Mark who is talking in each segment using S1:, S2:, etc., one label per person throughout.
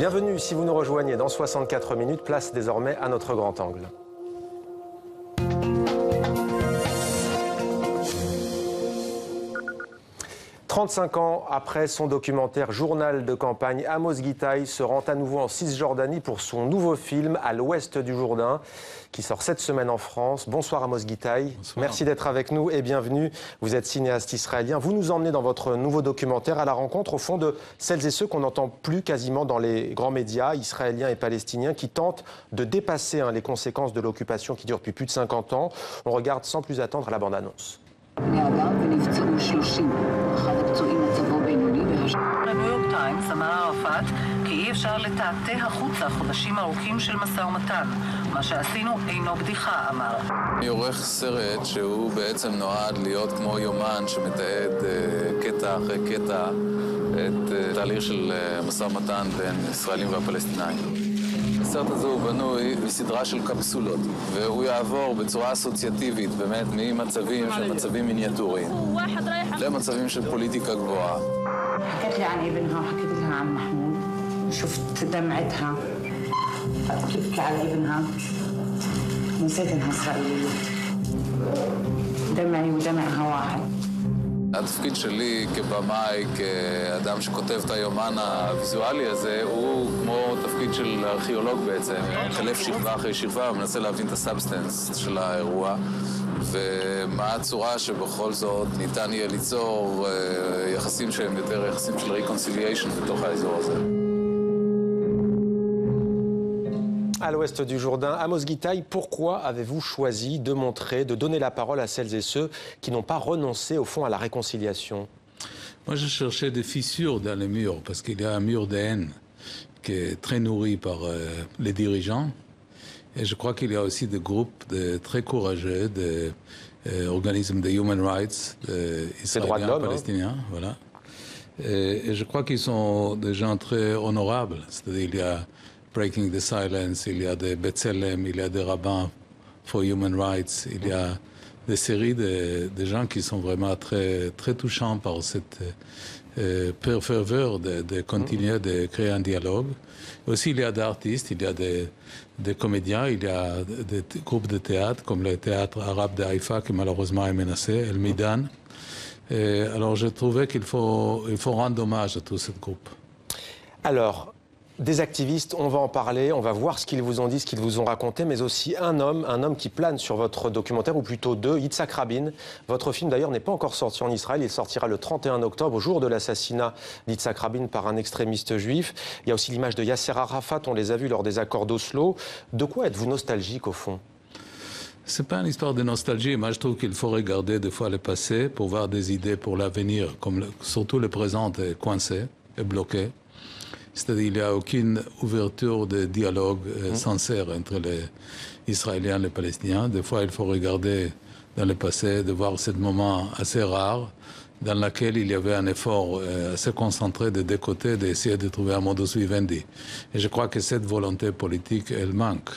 S1: Bienvenue si vous nous rejoignez dans 64 minutes, place désormais à notre grand angle. 35 ans après son documentaire Journal de campagne, Amos Gitaï se rend à nouveau en Cisjordanie pour son nouveau film À l'ouest du Jourdain, qui sort cette semaine en France. Bonsoir Amos Gitaï. Merci d'être avec nous et bienvenue. Vous êtes cinéaste israélien. Vous nous emmenez dans votre nouveau documentaire à la rencontre, au fond, de celles et ceux qu'on n'entend plus quasiment dans les grands médias, israéliens et palestiniens, qui tentent de dépasser hein, les conséquences de l'occupation qui dure depuis plus de 50 ans. On regarde sans plus attendre la bande-annonce.
S2: ערפאת כי אי אפשר לטאטא החוצה חודשים ארוכים של משא ומתן. מה שעשינו אינו בדיחה, אמר.
S3: אני עורך סרט שהוא בעצם נועד להיות כמו יומן שמתעד uh, קטע אחרי קטע את uh, תהליך של uh, משא ומתן בין ישראלים והפלסטינאים. הסרט הזה הוא בנוי מסדרה של קפסולות, והוא יעבור בצורה אסוציאטיבית, באמת, ממצבים של מצבים מיניאטוריים למצבים של פוליטיקה גבוהה.
S4: حكت لي عن ابنها وحكيت لها عن محمود شفت دمعتها تبكي على ابنها نسيت انها اسرائيليه دمعي ودمعها واحد
S3: התפקיד שלי כבמאי, כאדם שכותב את היומן הוויזואלי הזה, הוא כמו תפקיד של ארכיאולוג בעצם. חלף שכבה אחרי שכבה ומנסה להבין את הסאבסטנס של האירוע. ומה הצורה שבכל זאת ניתן יהיה ליצור יחסים שהם יותר יחסים של ריקונסיליישן בתוך האזור הזה.
S1: À l'ouest du Jourdain, Amos Guitaï, pourquoi avez-vous choisi de montrer, de donner la parole à celles et ceux qui n'ont pas renoncé au fond à la réconciliation?
S5: Moi, je cherchais des fissures dans les murs parce qu'il y a un mur de haine qui est très nourri par euh, les dirigeants. Et je crois qu'il y a aussi des groupes de, très courageux, des euh, organismes de human rights, de israéliens, palestiniens, hein. voilà. Et, et, je crois qu'ils sont des gens très honorables. C'est-à-dire il y a Breaking the Silence, il y a des B'Tselem, il y a des rabbins for human rights, il y a des séries de, gens qui sont vraiment très, touchants par cette euh, ferveur de, continuer de créer un dialogue. Aussi, il y a des artistes, il y a des, comédiens, il y a des, groupes de théâtre, comme le théâtre arabe de Haïfa, qui malheureusement est menacé, El Midan. Alors, je trouvais qu'il faut, il faut rendre hommage à tous ces groupes.
S1: Alors, des activistes, on va en parler, on va voir ce qu'ils vous ont dit, ce qu'ils vous ont raconté, mais aussi un homme, un homme qui plane sur votre documentaire, ou plutôt deux, Yitzhak Rabin. Votre film d'ailleurs n'est pas encore sorti en Israël, il sortira le 31 octobre, au jour de l'assassinat d'Yitzhak Rabin par un extrémiste juif. Il y a aussi l'image de Yasser Arafat, on les a vus lors des accords d'Oslo. De quoi êtes-vous nostalgique au fond?
S5: C'est pas une histoire de nostalgie. Moi, je trouve qu'il faut regarder des fois le passé pour voir des idées pour l'avenir, comme surtout le présent est coincé, est bloqué. C'est-à-dire qu'il n'y a aucune ouverture de dialogue euh, sincère entre les Israéliens et les Palestiniens. Des fois, il faut regarder dans le passé, de voir ce moment assez rare dans lequel il y avait un effort euh, assez concentré de deux côtés d'essayer de trouver un modus vivendi. Et je crois que cette volonté politique, elle manque.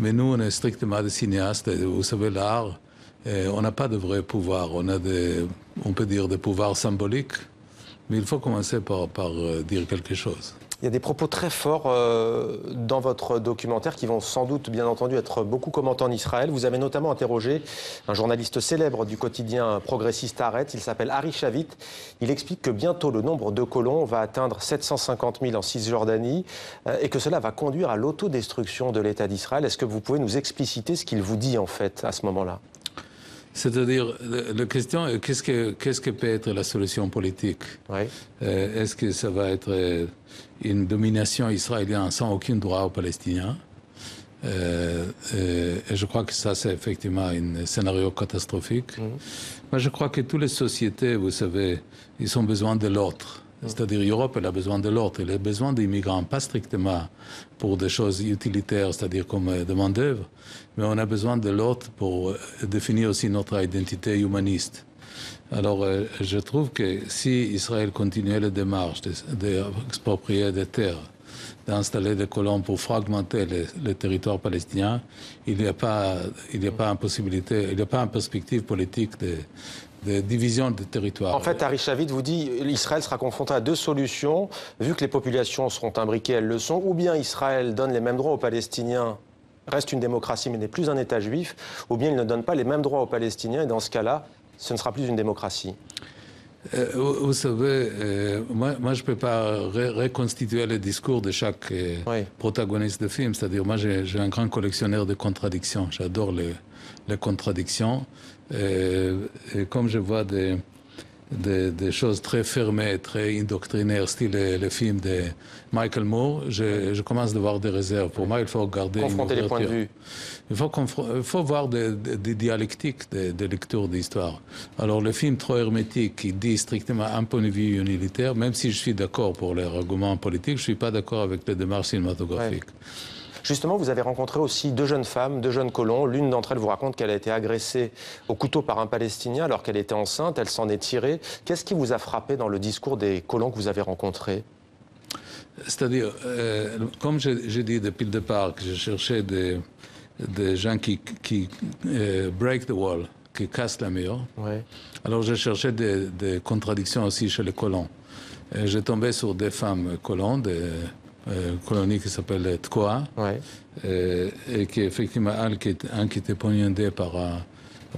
S5: Mais nous, on est strictement des cinéastes. Vous savez, l'art, euh, on n'a pas de vrai pouvoir. On a des, on peut dire des pouvoirs symboliques. Mais il faut commencer par, euh, dire quelque chose.
S1: Il y a des propos très forts euh, dans votre documentaire qui vont sans doute, bien entendu, être beaucoup commentés en Israël. Vous avez notamment interrogé un journaliste célèbre du quotidien progressiste Arrête. Il s'appelle Harry Shavit. Il explique que bientôt le nombre de colons va atteindre 750 000 en Cisjordanie euh, et que cela va conduire à l'autodestruction de l'État d'Israël. Est-ce que vous pouvez nous expliciter ce qu'il vous dit en fait à ce moment-là?
S5: C'est-à-dire, la question est qu'est-ce que, qu'est-ce que peut être la solution politique?
S1: Oui.
S5: euh, Est-ce que ça va être une domination israélienne sans aucun droit aux Palestiniens? Euh, et, et, je crois que ça, c'est effectivement un scénario catastrophique.
S1: Mm.
S5: Moi, je crois que toutes les sociétés, vous savez, ils ont besoin de l'autre. C'est-à-dire l'Europe, a besoin de l'autre. Elle a besoin d'immigrants, pas strictement pour des choses utilitaires, c'est-à-dire comme euh, de main-d'œuvre, mais on a besoin de l'autre pour euh, définir aussi notre identité humaniste. Alors, euh, je trouve que si Israël continuait la démarche d'exproprier de, des terres, d'installer des colons pour fragmenter les, les territoires palestiniens, il n'y a pas, il n'y a pas une possibilité, il n'y a pas une perspective politique de, de division de territoire.
S1: En fait, Harry vous dit Israël sera confronté à deux solutions. Vu que les populations seront imbriquées, elles le sont, ou bien Israël donne les mêmes droits aux Palestiniens, reste une démocratie mais n'est plus un État juif, ou bien il ne donne pas les mêmes droits aux Palestiniens, et dans ce cas-là, ce ne sera plus une démocratie.
S5: Euh, vous, savez, euh, moi, moi, je ne peux pas ré- reconstituer le discours de chaque euh,
S1: Oui.
S5: protagoniste de film. C'est-à-dire, moi, j'ai un grand collectionneur de contradictions. J'adore les, les contradictions. Et comme je vois des, des, des choses très fermées, très indoctrinaires, style le, film de Michael Moore, je, je commence à voir des réserves. Pour moi, il faut garder une
S1: Confronter les points de vue.
S5: Il faut, il faut voir des, des- des dialectiques de, de lecture d'histoire. Alors, le film trop hermétique qui dit strictement un point de vue unitaire, même si je suis d'accord pour les arguments politiques, je ne suis pas d'accord avec les démarches cinématographiques.
S1: Justement, vous avez rencontré aussi deux jeunes femmes, deux jeunes colons. L'une d'entre elles vous raconte qu'elle a été agressée au couteau par un Palestinien alors qu'elle était enceinte. Elle s'en est tirée. Qu'est-ce qui vous a frappé dans le discours des colons que vous avez rencontrés?
S5: C'est-à-dire, euh, comme j'ai dit depuis le départ, que je cherchais des, des gens qui, qui euh, break the wall, qui cassent la mur.
S1: Ouais.
S5: Alors je cherchais des, des contradictions aussi chez les colons. Et J'ai tombé sur des femmes colons, des euh, colonies qui s'appellent Tkoa,
S1: Ouais.
S5: euh, et qui effectivement, un qui, est- un qui était poignardé par un,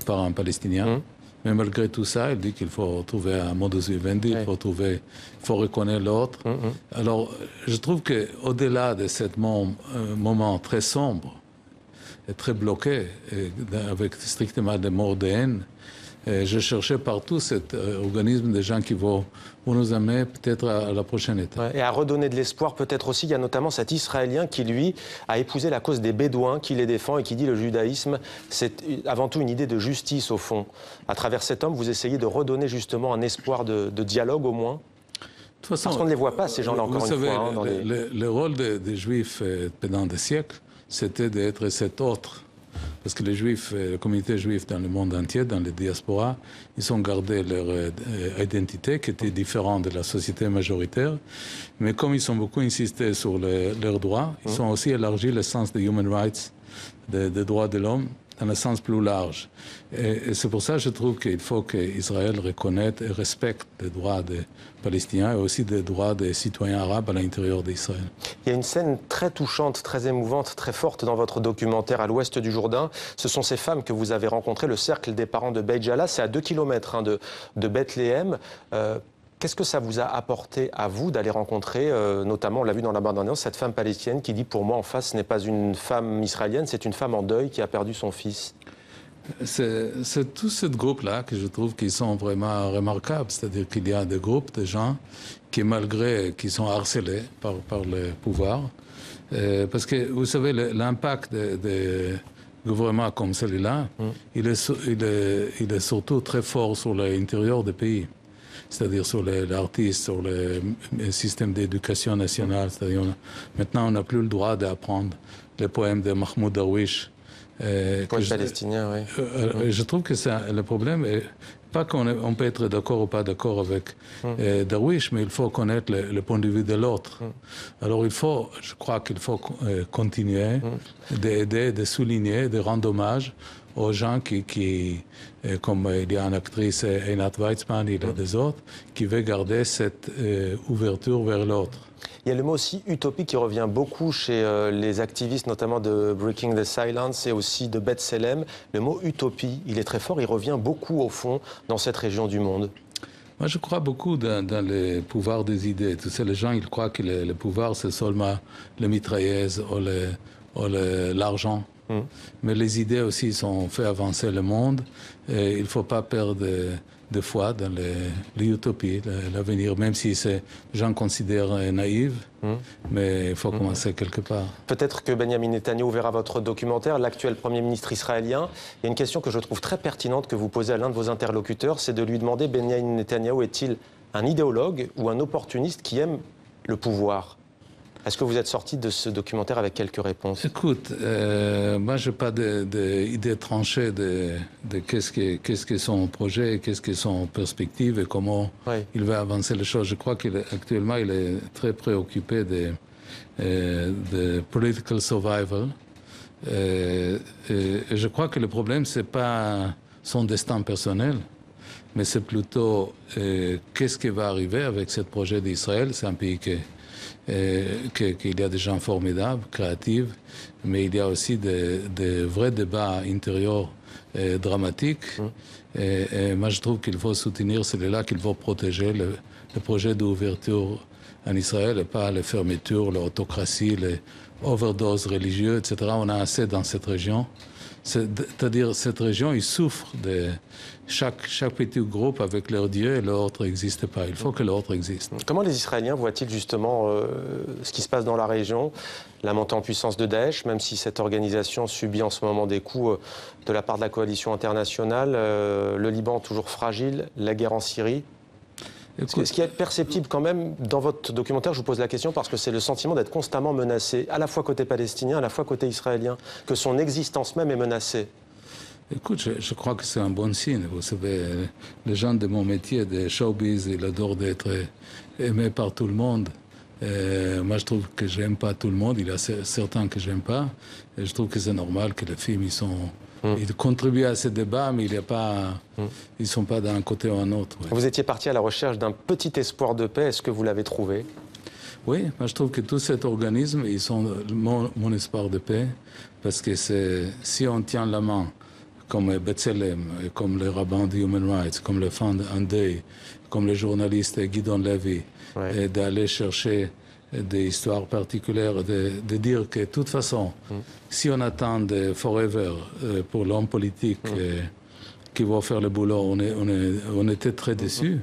S5: par un Palestinien.
S1: Mhm.
S5: Mais malgré tout ça, il dit qu'il faut trouver un modus vivendi,
S1: Ouais.
S5: il faut trouver, il faut reconnaître l'autre.
S1: Mhm.
S5: Alors, je trouve que au-delà de ce moment très sombre et très bloqué, et avec strictement des morts de haine, euh, je cherchais partout cet euh, organisme de gens qui vont, vont nous amener peut-être à, la prochaine étape.
S1: Et à redonner de l'espoir, peut-être aussi, il y a notamment cet Israélien qui, lui, a épousé la cause des Bédouins, qui les défend et qui dit le judaïsme, c'est avant tout une idée de justice, au fond. À travers cet homme, vous essayez de redonner justement un espoir de, de dialogue, au moins
S5: De toute façon,
S1: Parce qu'on ne les voit pas, ces gens-là,
S5: vous
S1: encore une
S5: savez,
S1: fois, hein, dans
S5: le,
S1: les-
S5: le- le rôle des, des Juifs euh, pendant des siècles, c'était d'être cet autre. Parce que les Juifs, euh, la communauté juive dans le monde entier, dans les diasporas, ils ont gardé leur euh, identité qui était différente de la société majoritaire. Mais comme ils ont beaucoup insisté sur le- leurs droits, ils ont aussi élargi le sens des human rights, des, des droits de l'homme, dans le sens plus large. Et, c'est pour ça que je trouve qu'il faut qu'Israël reconnaisse et respecte les droits des Palestiniens et aussi les droits des citoyens arabes à l'intérieur d'Israël.
S1: Il y a une scène très touchante, très émouvante, très forte dans votre documentaire à l'ouest du Jourdain. Ce sont ces femmes que vous avez rencontrées, le cercle des parents de Beijala. C'est à 2 km de, de Bethléem. Euh, Qu'est-ce que ça vous a apporté à vous d'aller rencontrer, euh, notamment, on l'a vu dans la bande-annonce, cette femme palestinienne qui dit pour moi en face, ce n'est pas une femme israélienne, c'est une femme en deuil qui a perdu son fils?
S5: C'est tout ce groupe-là que je trouve qu'ils sont vraiment remarquables. C'est-à-dire qu'il y a des groupes de gens qui, malgré qu'ils sont harcelés par, par le pouvoir, euh, parce que vous savez, l'impact de, de gouvernements comme celui-là, il, est, il, est, il est surtout très fort sur l'intérieur des pays. C'est-à-dire sur l'artiste, sur le, le système d'éducation nationale. C'est-à-dire, maintenant, on n'a plus le droit d'apprendre les poèmes de Mahmoud Darwish. euh, je-
S1: Palestiniens, oui.
S5: euh, euh, je trouve que ça, le problème est pas qu'on on peut être d'accord ou pas d'accord avec euh, Darwish, mais il faut connaître le, le point de vue de l'autre. Alors il faut, je crois qu'il faut continuer d'aider, de souligner, de rendre hommage aux gens qui, qui euh, comme euh, il y a une actrice, euh, Einat Weizmann, il y a des autres, qui veulent garder cette euh, ouverture vers l'autre.
S1: Il y a le mot aussi utopie qui revient beaucoup chez euh, les activistes, notamment de Breaking the Silence et aussi de Bethlehem. Le mot utopie, il est très fort, il revient beaucoup au fond dans cette région du monde.
S5: Moi, je crois beaucoup dans, dans le pouvoir des idées. Tu sais, les gens, ils croient que le, le pouvoir, c'est seulement les mitrailleuses ou le- l'argent. Mais les idées aussi sont fait avancer le monde. Et il ne faut pas perdre de, foi dans l'utopie, l'avenir, même si c'est, les gens considèrent euh, naïf. Mais il faut commencer quelque part.
S1: Peut-être que Benjamin Netanyahu verra votre documentaire, l'actuel Premier ministre israélien. Il y a une question que je trouve très pertinente que vous posez à l'un de vos interlocuteurs, c'est de lui demander, Benjamin Netanyahu est-il un idéologue ou un opportuniste qui aime le pouvoir? Est-ce que vous êtes sorti de ce documentaire avec quelques réponses?
S5: Écoute, euh, moi, je n'ai pas d'idée tranchée de, de qu'est-ce que qu'est-ce que son projet, qu'est-ce que son perspective et comment
S1: Oui.
S5: il va avancer les choses. Je crois qu'actuellement, il est très préoccupé de, euh, de political survival. Euh, et, et je crois que le problème, c'est pas son destin personnel. mais c'est plutôt euh, qu'est-ce qui va arriver avec ce projet d'Israël. C'est un pays qui, qui, qu'il y a des gens formidables, créatifs, mais il y a aussi des, des vrais débats intérieurs euh, dramatiques.
S1: Mmh.
S5: Et, et moi, je trouve qu'il faut soutenir celui-là, qu'il faut protéger le, le projet d'ouverture en Israël et pas les fermetures, l'autocratie, les overdoses religieuses, etc. On a assez dans cette région. C'est-à-dire, cette région, il souffre de chaque, petit groupe avec leur Dieu et l'autre n'existe pas. Il faut que l'autre existe.
S1: Comment les Israéliens voient-ils justement euh, ce qui se passe dans la région, la montée en puissance de Daesh, même si cette organisation subit en ce moment des coups euh, de la part de la coalition internationale, euh, le Liban toujours fragile, la guerre en Syrie?
S5: Écoute,
S1: Ce qui est perceptible quand même dans votre documentaire, je vous pose la question parce que c'est le sentiment d'être constamment menacé, à la fois côté palestinien, à la fois côté israélien, que son existence même est menacée.
S5: Écoute, je, je crois que c'est un bon signe. Vous savez, les gens de mon métier, de showbiz, ils adorent d'être aimés par tout le monde. Moi, je trouve que j'aime pas tout le monde. Il y a cer- certains que j'aime pas. Et je trouve que c'est normal que les films, ils sont, ils contribuent à ce débat, mais il y a pas, ils sont pas d'un côté ou un autre. ouais.
S1: Vous étiez parti à la recherche d'un petit espoir de paix, est-ce que vous l'avez trouvé?
S5: Oui, moi je trouve que tout cet organisme, ils sont mon, mon espoir de paix, parce que si on tient la main, comme et comme les rabbins de Human Rights, comme le Fund Andei, comme les journalistes Guidon Levy,
S1: Ouais.
S5: et d'aller chercher des histoires particulières, de, de dire que de toute façon, si on attend de forever euh, pour l'homme politique euh, qui va faire le boulot, on, est, on, est, on était très déçus.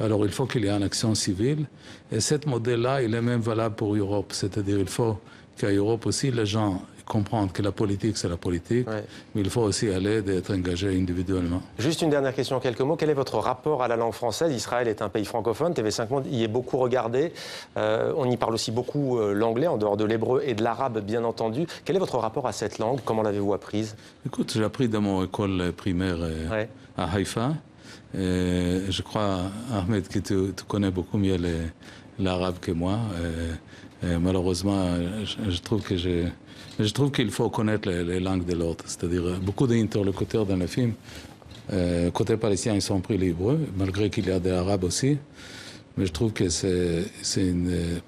S5: Alors il faut qu'il y ait une action civile. Et ce modèle-là, il est même valable pour l'Europe. C'est-à-dire il faut qu'à Europe aussi, les gens comprennent que la politique, c'est la politique,
S1: Ouais.
S5: mais il faut aussi aller d'être engagé individuellement.
S1: Juste une dernière question en quelques mots. Quel est votre rapport à la langue française? Israël est un pays francophone. TV5 Monde y est beaucoup regardé. Euh, on y parle aussi beaucoup euh, l'anglais, en dehors de l'hébreu et de l'arabe, bien entendu. Quel est votre rapport à cette langue? Comment l'avez-vous apprise?
S5: Écoute, j'ai appris dans mon école primaire euh,
S1: Ouais.
S5: à Haïfa. Et je crois, Ahmed, que tu, tu connais beaucoup mieux l'arabe que moi. Et- et malheureusement, je, je trouve que je, je trouve qu'il faut connaître les, les langues de l'autre. C'est-à-dire, euh, beaucoup d'interlocuteurs dans le film, euh, côté palestinien, ils ont pris l'hébreu, malgré qu'il y a des arabes aussi. Mais je trouve que c'est euh,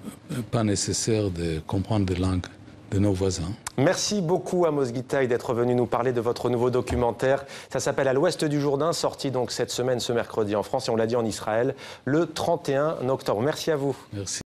S5: pas nécessaire de comprendre des langues de nos voisins.
S1: Merci beaucoup Amos Guitaï d'être venu nous parler de votre nouveau documentaire. Ça s'appelle À l'ouest du Jourdain, sorti donc cette semaine, ce mercredi en France, et on l'a dit en Israël, le 31 octobre. Merci à vous.
S5: Merci.